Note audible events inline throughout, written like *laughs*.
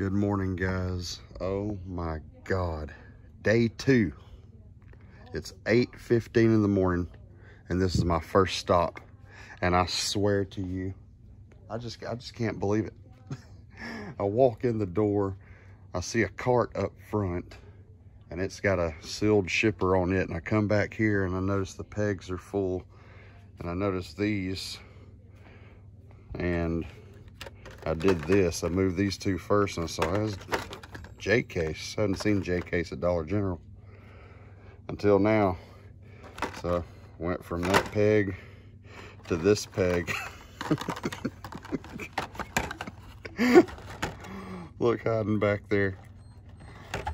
Good morning, guys. Oh my God. Day two. It's 8.15 in the morning, and this is my first stop. And I swear to you, I just, I just can't believe it. *laughs* I walk in the door, I see a cart up front, and it's got a sealed shipper on it. And I come back here and I notice the pegs are full. And I notice these, and I did this. I moved these two first and I saw it was J case. I hadn't seen J case at Dollar General until now. So went from that peg to this peg. *laughs* Look hiding back there.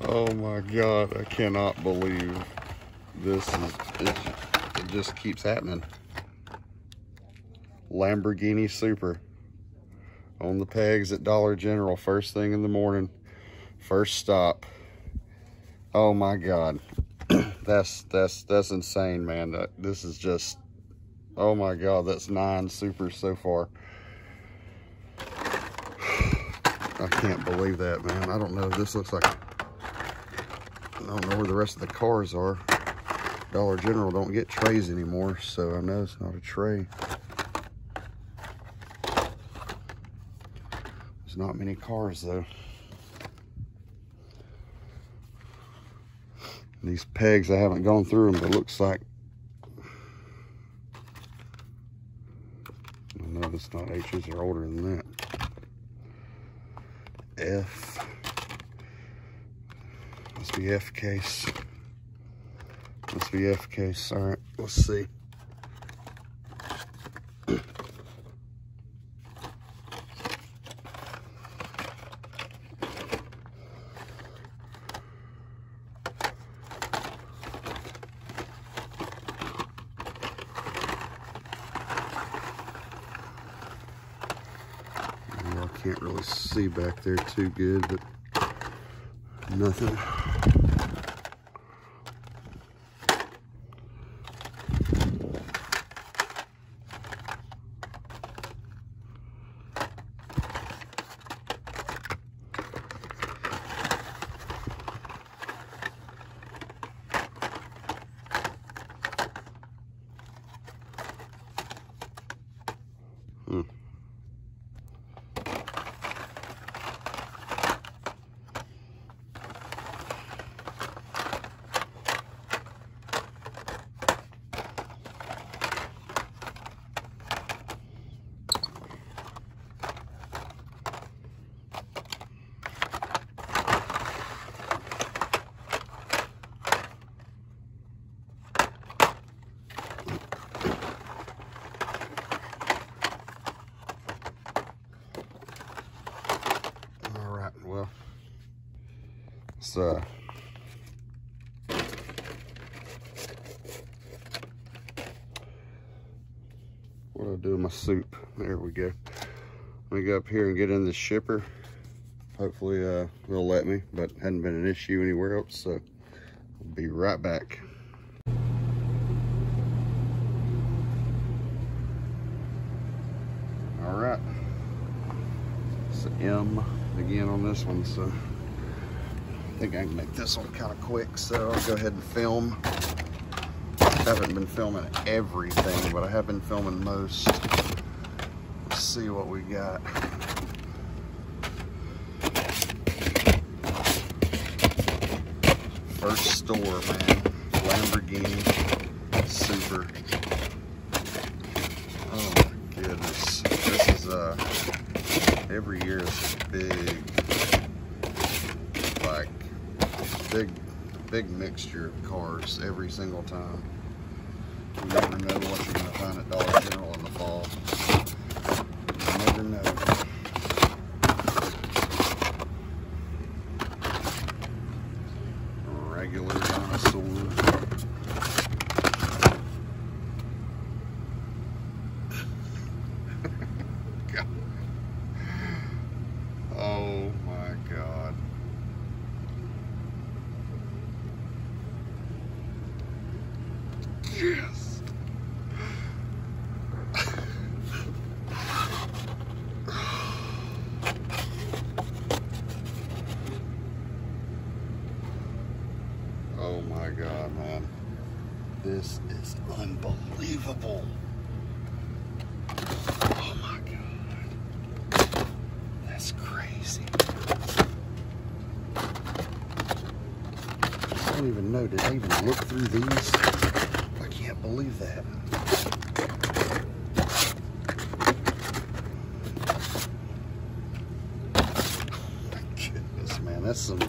Oh my God, I cannot believe this is, it, it just keeps happening. Lamborghini Super on the pegs at Dollar General first thing in the morning. First stop. Oh my God. *clears throat* that's that's that's insane, man. That, this is just oh my God, that's nine supers so far. *sighs* I can't believe that, man. I don't know. This looks like I don't know where the rest of the cars are. Dollar General don't get trays anymore, so I know it's not a tray. Not many cars though. These pegs, I haven't gone through them, but looks like I know it's not H's, they're older than that. F. Must be F case. Must be F case. All right, let's see. Can't really see back there too good, but nothing. Uh what do I do with my soup? There we go. Let me go up here and get in the shipper. Hopefully uh they'll let me, but hadn't been an issue anywhere else, so I'll be right back. All right. It's an M again on this one, so I think I can make this one kind of quick, so I'll go ahead and film. I haven't been filming everything, but I have been filming most. Let's see what we got. First store, man. Lamborghini Super. Oh my goodness. This is, uh, every year is big big, big mixture of cars every single time. You never know what you're going to find at Dollar General in the fall. You never know. This is unbelievable. Oh my God. That's crazy. I don't even know. Did I even look through these? I can't believe that. Goodness, man. That's some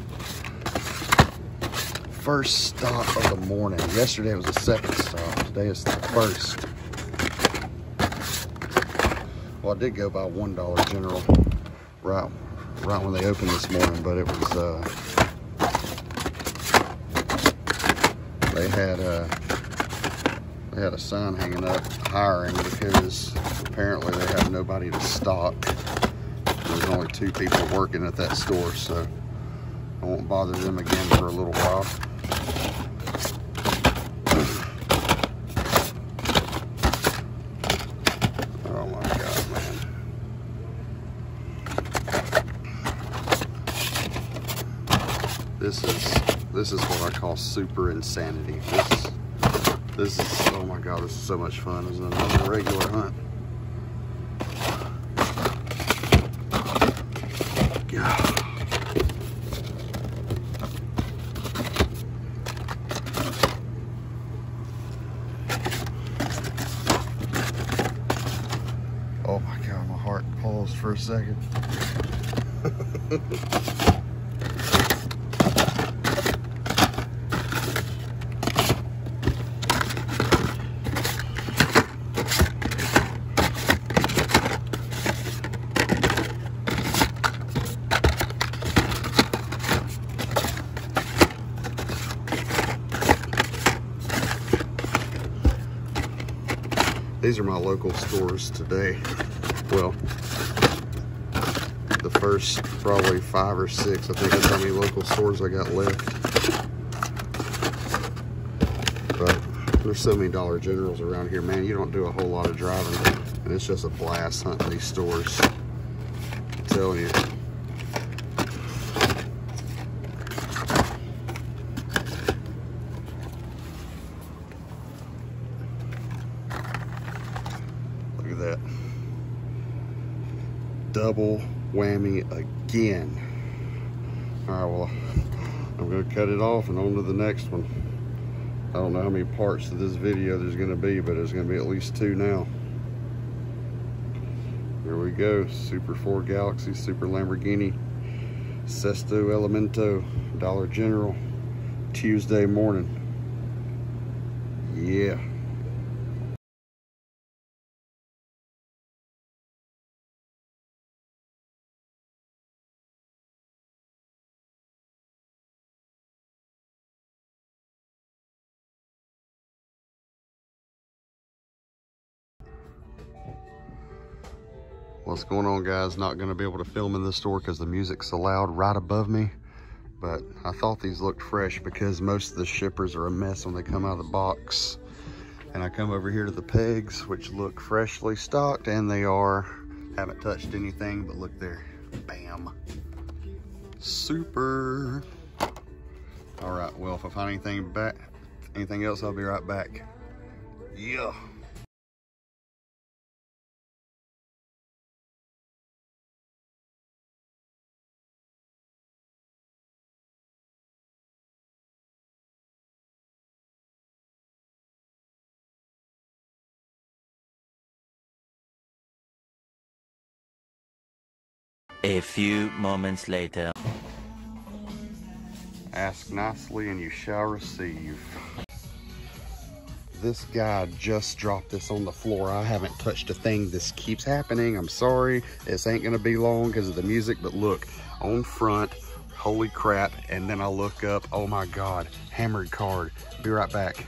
first stop of the morning. Yesterday was the second stop. Today is the first. Well, I did go by one dollar general right right when they opened this morning, but it was uh they had a they had a sign hanging up hiring because apparently they have nobody to stock. There's only two people working at that store, so I won't bother them again for a little while. Oh my God, man. This is this is what I call super insanity. This this is oh my god, this is so much fun. This is another regular hunt. God. Oh my god, my heart paused for a second. *laughs* These are my local stores today. Well, the first probably five or six. I think that's how many local stores I got left. But there's so many Dollar Generals around here, man. You don't do a whole lot of driving, and it's just a blast hunting these stores. I'm telling you. Look at that. Double whammy again. All right, well, I'm gonna cut it off and on to the next one. I don't know how many parts of this video there's gonna be, but there's gonna be at least two now. Here we go, Super 4 Galaxy, Super Lamborghini, Sesto Elemento, Dollar General, Tuesday morning. Yeah. What's going on guys? Not gonna be able to film in this store because the music's so loud right above me. But I thought these looked fresh because most of the shippers are a mess when they come out of the box. And I come over here to the pegs, which look freshly stocked and they are. Haven't touched anything, but look there, bam. Super. All right, well, if I find anything back, anything else, I'll be right back. Yeah. A few moments later. Ask nicely and you shall receive. This guy just dropped this on the floor. I haven't touched a thing. This keeps happening. I'm sorry. This ain't gonna be long because of the music, but look, on front, holy crap. And then I look up, oh my God, hammered card. Be right back.